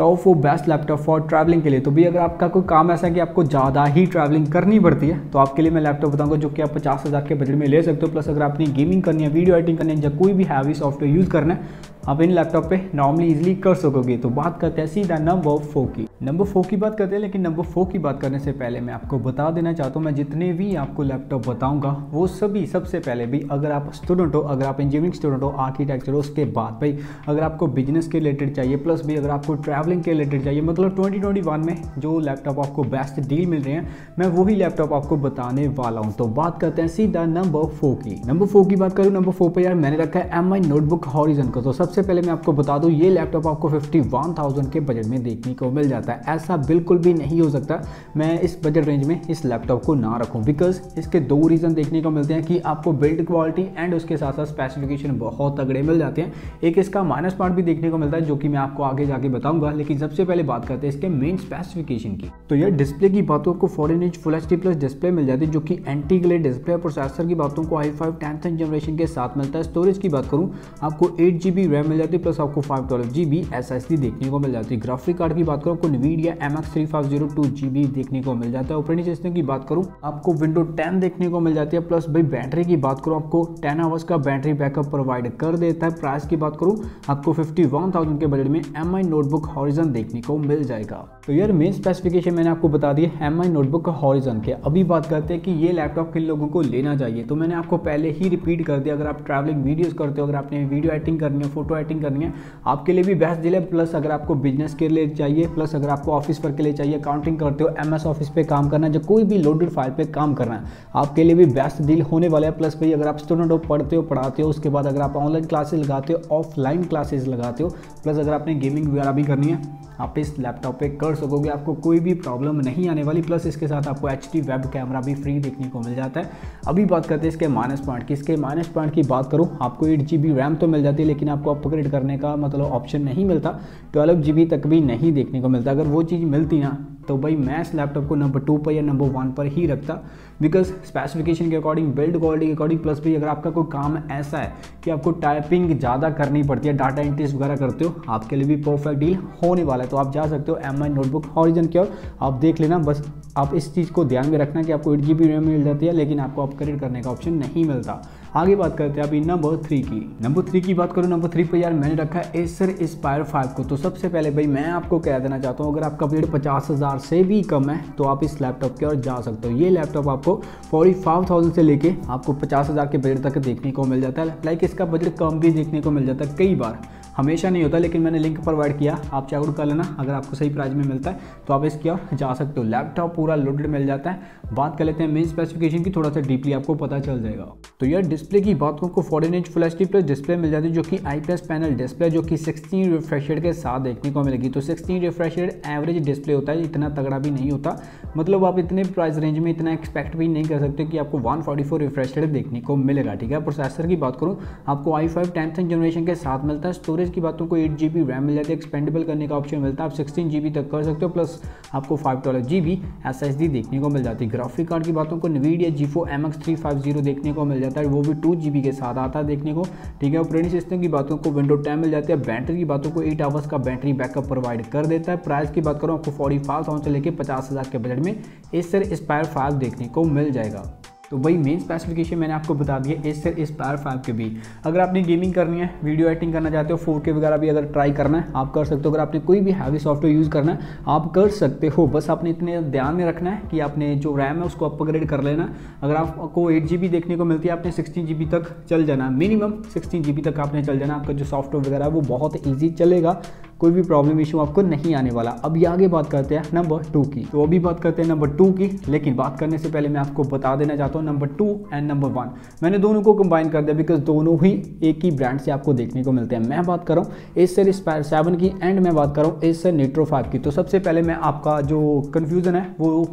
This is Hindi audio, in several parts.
टॉप वो बेस्ट लैपटॉप फॉर ट्रैवलिंग के लिए। तो भी अगर आपका कोई काम ऐसा है कि आपको ज़्यादा ही ट्रैवलिंग करनी पड़ती है तो आपके लिए मैं लैपटॉप बताऊँगा जो कि आप पचास हज़ार के बजट में ले सकते हो। प्लस अगर आपने गेमिंग करनी है वीडियो एडिटिंग करनी है, या कोई भी हैवी सॉफ्टवेयर यूज़ करना है आप इन लैपटॉप पे नॉर्मली इजीली कर सकोगे। तो बात करते हैं सीधा नंबर फोर की। नंबर फोर की बात करते हैं, लेकिन नंबर फोर की बात करने से पहले मैं आपको बता देना चाहता हूँ, मैं जितने भी आपको लैपटॉप बताऊँगा, वो सभी सबसे पहले भी अगर आप स्टूडेंट हो, अगर आप इंजीनियरिंग स्टूडेंट हो आर्किटेक्चर हो, उसके बाद भाई, अगर आपको बिज़नेस के रिलेटेड चाहिए प्लस भी अगर आपको ट्रैवलिंग के रिलेटेड चाहिए मतलब ट्वेंटी में जो लैपटॉप आपको बेस्ट डील मिल रहे हैं, मैं वही लैपटॉप आपको बताने वाला हूँ। तो बात करते हैं सीधा नंबर फोर की। नंबर फोर की बात करूँ नंबर फोर पर यार मैंने रखा है एम आई नोटबुक हॉरिजन का। तो सबसे पहले मैं आपको बता दूँ ये लैपटॉप आपको 51,000 के बजट में देखने को मिल जाता है। ऐसा बिल्कुल भी नहीं हो सकता मैं इस बजट रेंज में इस लैपटॉप को ना रखूँ बिकॉज़ इसके दो रीज़न देखने को मिलते हैं कि आपको बिल्ड क्वालिटी एंड उसके साथ साथ स्पेसिफिकेशन बहुत तगड़े मिल जाते हैं। एक इसका माइनस पॉइंट भी देखने को मिलता है जो कि मैं आपको आगे जाके बताऊँगा लेकिन सबसे पहले बात करते हैं इसके मेन स्पेसिफिकेशन की। तो ये डिस्प्ले की बातों को fourteen inch full H plus display मिल जाती है जो कि एंटी ग्ले डिस्प्ले प्रोसेसर की बातों को आई फाइव टेंथ जनरेशन के साथ मिलता है। स्टोरेज की बात करूँ आपको एट जी बी रैम मिल जाती है प्लस आपको five twelve G B S S D देखने को मिल जाती है। ग्राफिक कार्ड की बात करूँ, आपको Nvidia M X three five zero two G B देखने को मिल जाता है। ऑपरेटिंग सिस्टम की बात करूँ, आपको विंडो टेन देखने को मिल जाती है। प्लस भाई बैटरी की बात करूँ, आपको टेन आवर्स का बैटरी बैकअप प्रोवाइड कर देता है। प्राइस की बात करूँ, आपको फिफ्टी वन थाउज़ेंड के बजट में एम आई नोटबुक हॉरिजन देखने को मिल जाएगा। तो यार मेन स्पेसिफिकेशन मैंने आपको बता दी एम आई नोटबुक हॉरिजन के। अभी बात करते हैं कि ये लैपटॉप किन लोगों को लेना चाहिए। तो मैंने आपको पहले ही रिपीट कर दिया। अगर आप ट्रैवलिंग वीडियोस करते हो, अगर आपने वीडियो एडिटिंग करनी है फ़ोटो एडिटिंग करनी है। आपके लिए भी बेस्ट डील है प्लस अगर आपको बिज़नेस के लिए चाहिए प्लस अगर आपको ऑफ़िस वर्क के लिए चाहिए अकाउंटिंग करते हो एमएस ऑफ़िस पे काम करना है, जो कोई भी लोडेड फ़ाइल पे काम करना है, आपके लिए भी बेस्ट डील होने वाला है। प्लस भाई, अगर आप स्टूडेंट हो, पढ़ते हो, पढ़ाते हो, उसके बाद अगर आप ऑनलाइन क्लासेस लगाते हो ऑफलाइन क्लासेस लगाते हो प्लस अगर आपने गेमिंग वगैरह भी करनी है, आप इस लैपटॉप पे कर सकोगे, आपको कोई भी प्रॉब्लम नहीं आने वाली। प्लस इसके साथ आपको एचडी वेब कैमरा भी फ्री देखने को मिल जाता है। अभी बात करते हैं इसके माइनस पॉइंट की। इसके माइनस पॉइंट की बात करूँ, आपको एट जी रैम तो मिल जाती है, लेकिन आपको अपग्रेड करने का मतलब ऑप्शन नहीं मिलता ट्वेल्व जी तक भी नहीं देखने को मिलता। अगर वो चीज़ मिलती ना तो भाई मैं इस लैपटॉप को नंबर टू पर या नंबर वन पर ही रखता। बिकॉज़ स्पेसिफिकेशन के अकॉर्डिंग बिल्ड क्वालिटी के अकॉर्डिंग प्लस भी अगर आपका कोई काम ऐसा है कि आपको टाइपिंग ज़्यादा करनी पड़ती है डाटा एंट्रीज वगैरह करते हो, आपके लिए भी परफेक्ट डील होने वाला है। तो आप जा सकते हो एम आई नोटबुक हॉरिजन की ओर, आप देख लेना। बस आप इस चीज़ को ध्यान में रखना कि आपको एट जी बी रैम मिल जाती है, लेकिन आपको अपग्रेड करने का ऑप्शन नहीं मिलता। आगे बात करते हैं अभी नंबर थ्री की। नंबर थ्री की बात करूँ नंबर थ्री पर यार मैंने रखा है एसर इस्पायर फाइव को। तो सबसे पहले भाई मैं आपको कह देना चाहता हूँ, अगर आपका बजट पचास हज़ार से भी कम है तो आप इस लैपटॉप की ओर जा सकते हो। ये लैपटॉप आपको फोर्टी फाइव थाउज़ेंड से लेके आपको पचास हज़ार के बजट तक देखने को मिल जाता है। लाइक इसका बजट कम भी देखने को मिल जाता है कई बार। हमेशा नहीं होता, लेकिन मैंने लिंक प्रोवाइड किया। आप चेकआउट कर लेना, अगर आपको सही प्राइस में मिलता है तो आप इसकी ओर जा सकते हो। लैपटॉप पूरा लोडेड मिल जाता है। बात कर लेते हैं मेन स्पेसिफिकेशन की, थोड़ा सा डीपली आपको पता चल जाएगा। तो यार डिस्प्ले की बात को fourteen inch full H plus display मिल जाती है, जो कि आई पैनल डिस्प्ले जो कि सिक्सटीन रिफ्रेशेड के साथ देखने को मिलेगी। तो सिक्सटीन रिफ्रेशेड एवरेज डिस्प्ले होता है, इतना तगड़ा भी नहीं होता। मतलब आप इतने प्राइस रेंज में इतना एक्सपेक्ट भी नहीं कर सकते कि आपको वन फोर्टी फोर रिफ्रेशेड देखने को मिलेगा, ठीक है? प्रोसेसर की बात करूँ, आपको आई फाइव टेंथ जनरेशन के साथ मिलता है स्टोरेज की बातों को एट जी बी रैम मिल जाती है एक्सपेंडेबल करने का ऑप्शन मिलता है। आप सिक्सटीन जी बी तक कर सकते हो प्लस आपको five twelve G B S S D देखने को मिल जाती है। ग्राफिक कार्ड की बातों को Nvidia GeForce M X three five zero देखने को मिल जाता है। वो भी टू जी बी के साथ आता है देखने को, ठीक है? ऑपरेटिंग सिस्टम की बातों को विंडो टेन मिल जाती है। बैटरी की बातों को एट आवर्स का बैटरी बैकअप प्रोवाइड कर देता है। प्राइस की बात करूँ, आपको फोर्टी फाइव थाउज़ेंड से लेकर पचास हज़ार के बजट में, इस सर स्पायर फाइव देखने को मिल जाएगा। तो वही मेन स्पेसिफिकेशन मैंने आपको बता दिया इस से इस पावर फाइव के भी अगर आपने गेमिंग करनी है वीडियो एडिटिंग करना चाहते हो फोर के वगैरह भी अगर ट्राई करना है, आप कर सकते हो। अगर आपने कोई भी हैवी सॉफ्टवेयर यूज़ करना है, आप कर सकते हो। बस आपने इतने ध्यान में रखना है कि आपने जो रैम है, उसको अपग्रेड कर लेना अगर आपको एट जी देखने को मिलती है, आपने सिक्सटीन जी तक चल जाना मिनिमम सिक्सटीन जी तक आपने चल जाना आपका जो सॉफ्टवेयर वगैरह है, वो बहुत ईजी चलेगा। कोई भी प्रॉब्लम इशू आपको नहीं आने वाला। अभी आगे बात करते हैं नंबर टू की। तो अभी बात करते हैं नंबर टू की, लेकिन बात करने से पहले मैं आपको बता देना चाहता हूँ number two and number one मैंने दोनों को कंबाइन कर दिया बिकॉज़ दोनों ही एक ही ब्रांड से आपको देखने को मिलते हैं। मैं बात कर रहा हूँ एसर सेवन की एंड मैं बात कर रहा हूँ एसर नेट्रो फाइव की। तो सबसे पहले मैं आपका जो कन्फ्यूज़न है, वो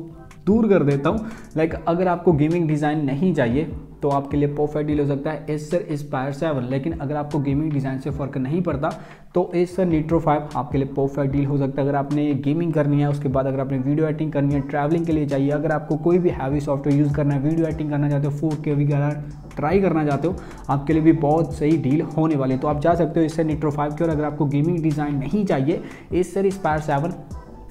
दूर कर देता हूँ। लाइक अगर आपको गेमिंग डिज़ाइन नहीं चाहिए तो आपके लिए परफेक्ट डील हो सकता है। एसर इस्पायर सेवन लेकिन अगर आपको गेमिंग डिज़ाइन से फ़र्क नहीं पड़ता तो एसर नीट्रो फाइव आपके लिए परफेक्ट डील हो सकता है। अगर आपने गेमिंग करनी है, उसके बाद अगर आपने वीडियो एडिटिंग करनी है ट्रैवलिंग के लिए चाहिए, अगर आपको कोई भी हैवी सॉफ्टवेयर यूज़ करना है वीडियो एडिटिंग करना चाहते हो फोर के वगैरह ट्राई करना चाहते हो, आपके लिए भी बहुत सही डील होने वाली है। तो आप जा सकते हो इससे नीट्रो फाइव की और अगर आपको गेमिंग डिज़ाइन नहीं चाहिए इससे इस्पायर सेवन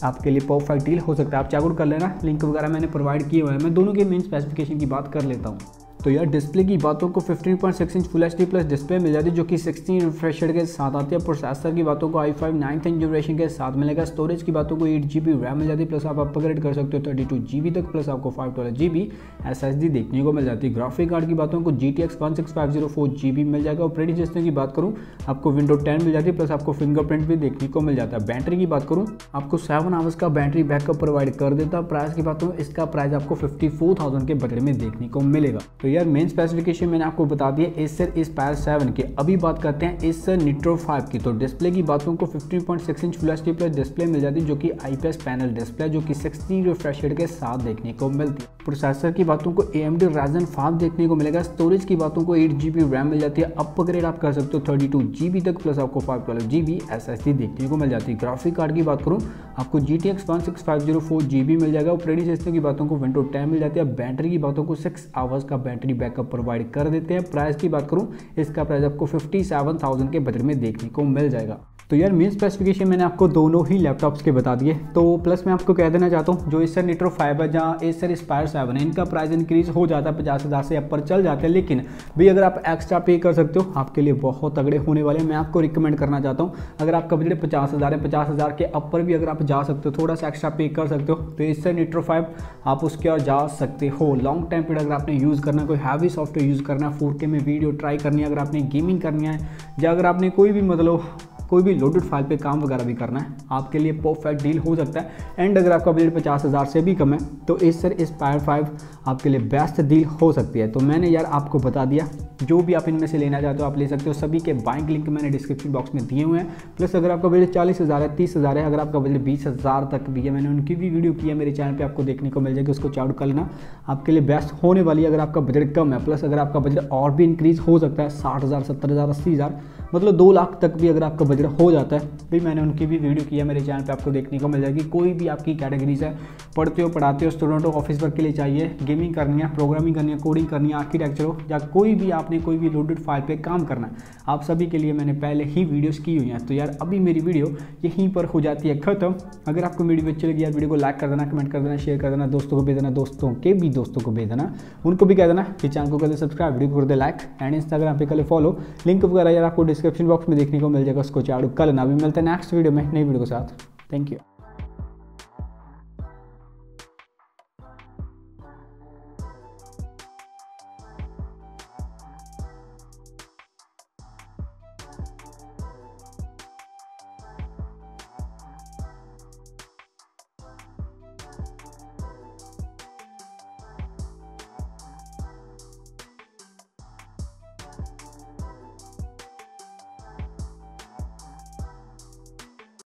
आपके लिए परफेक्ट डील हो सकता है। आप चेकआउट कर लेना। लिंक वगैरह मैंने प्रोवाइड किए हुए हैं। मैं दोनों के मेन स्पेसिफिकेशन की बात कर लेता हूँ। तो यार डिस्प्ले की बातों को 15.6 inch full H plus display मिल जाती है, जो कि 16 रिफ्रेश के साथ आती है। प्रोसेसर की बातों को आई फाइव नाइन्थ जनरेशन के साथ मिलेगा। स्टोरेज की बातों को एट जी बी रैम मिल जाती है प्लस आप अपग्रेड कर सकते हो थर्टी टू जी बी तक प्लस आपको five twelve G B S S D देखने को मिल जाती है। ग्राफिक कार्ड की बातों को G T X one six five zero four G B मिल जाएगा। ऑपरेटिंग सिस्टम की बात करूँ, आपको विंडो टेन मिल जाती है प्लस आपको फिंगरप्रिंट भी देखने को मिल जाता है। बैटरी की बात करूँ, आपको सेवन आवर्स का बैटरी बैकअप प्रोवाइड कर देता है। प्राइस की बात करूँ, इसका प्राइस आपको फिफ्टी फोर थाउज़ेंड के बजट में देखने को मिलेगा। तो यार मेन स्पेसिफिकेशन मैंने आपको बता दिया एसर इस पैर सेवन के। अभी बात करते हैं एसर निट्रो फाइव की। तो डिस्प्ले की बातों को 15.6 inch full H plus display मिल जाती है, जो कि आईपीएस पैनल डिस्प्ले जो कि 60 रिफ्रेश के साथ देखने को मिलती है। प्रोसेसर की बातों को A M D Ryzen five देखने को मिलेगा। स्टोरेज की बातों को एट जी रैम मिल जाती है। अपग्रेड आप कर सकते हो थर्टी टू जी तक प्लस आपको five twelve G B S S D देखने को मिल जाती है। ग्राफिक कार्ड की बात करूँ, आपको G T X one six five zero four G B मिल जाएगा। ऑपरेटिंग सिस्टम की बातों को विंडो टेन मिल जाती है। बैटरी की बातों को सिक्स आवर्स का बैटरी बैकअप प्रोवाइड कर देते हैं। प्राइस की बात करूँ, इसका प्राइस आपको फिफ्टी के बजट में देखने को मिल जाएगा। तो यार मेन स्पेसिफिकेशन मैंने आपको दोनों ही लैपटॉप्स के बता दिए। तो प्लस मैं आपको कह देना चाहता हूँ, जो एसर निट्रो फाइव है जहाँ एसर स्पायर सेवन है, इनका प्राइस इंक्रीज हो जाता है पचास हज़ार से ऊपर चल जाते हैं। लेकिन भी अगर आप एक्स्ट्रा पे कर सकते हो, आपके लिए बहुत तगड़े होने वाले हैं। मैं आपको रिकमेंड करना चाहता हूँ, अगर आपका बजट पचास हज़ार है, पचास हज़ार के ऊपर भी अगर आप जा सकते हो, थोड़ा सा एक्स्ट्रा पे कर सकते हो तो एसर निट्रो फाइव आप उसके और जा सकते हो। लॉन्ग टाइम पीरियड अगर आपने यूज़ करना कोई हैवी सॉफ्टवेयर यूज़ करना है फोर में वीडियो ट्राई करनी है, अगर आपने गेमिंग करनी है, या अगर आपने कोई भी मतलब कोई भी लोडेड फ़ाइल पे काम वगैरह भी करना है, आपके लिए परफेक्ट डील हो सकता है। एंड अगर आपका बजट पचास हज़ार से भी कम है तो इस सर इस पायर फाइव आपके लिए बेस्ट डील हो सकती है। तो मैंने यार आपको बता दिया, जो भी आप इनमें से लेना चाहते हो, आप ले सकते हो। सभी के बाइक लिंक मैंने डिस्क्रिप्शन बॉक्स में दिए हुए हैं। प्लस अगर आपका बजट चालीस हज़ार है, तीस हज़ार है, अगर आपका बजट बीस हज़ार तक भी है, मैंने उनकी भी वीडियो की है, मेरे चैनल पर आपको देखने को मिल जाएगी, उसको चाउट कर लेना आपके लिए बेस्ट होने वाली है अगर आपका बजट कम है। प्लस अगर आपका बजट और भी इंक्रीज़ हो सकता है, साठ हज़ार, सत्तर हज़ार, अस्सी हज़ार मतलब दो लाख तक भी अगर आपका बजट हो जाता है। भी मैंने उनकी भी वीडियो की है, मेरे चैनल पे आपको देखने को मिल जाएगी। कोई भी आपकी कैटेगरीज है, पढ़ते हो, पढ़ाते हो स्टूडेंट हो ऑफ़िस वर्क के लिए चाहिए गेमिंग करनी है प्रोग्रामिंग करनी है कोडिंग करनी है आर्किटेक्चर हो, या कोई भी आपने कोई भी लोडेड फ़ाइल पे काम करना है, आप सभी के लिए मैंने पहले ही वीडियोस की हुई हैं। तो यार, अभी मेरी वीडियो यहीं पर हो जाती है, खत्म। अगर आपको वीडियो अच्छी लगी यार वीडियो को लाइक कर देना कमेंट कर देना शेयर कर देना, दोस्तों को भेज देना, दोस्तों के भी दोस्तों को भेज देना, उनको भी कह देना कि चैनल को कर दे सब्सक्राइब वीडियो को कर दे लाइक एंड इंस्टाग्राम पे कर फॉलो लिंक वगैरह यार आपको डिस्क्रिप्शन बॉक्स में देखने को मिल जाएगा, उसको चालू। कल ना भी मिलते हैं नेक्स्ट वीडियो में, नई वीडियो के साथ। Thank you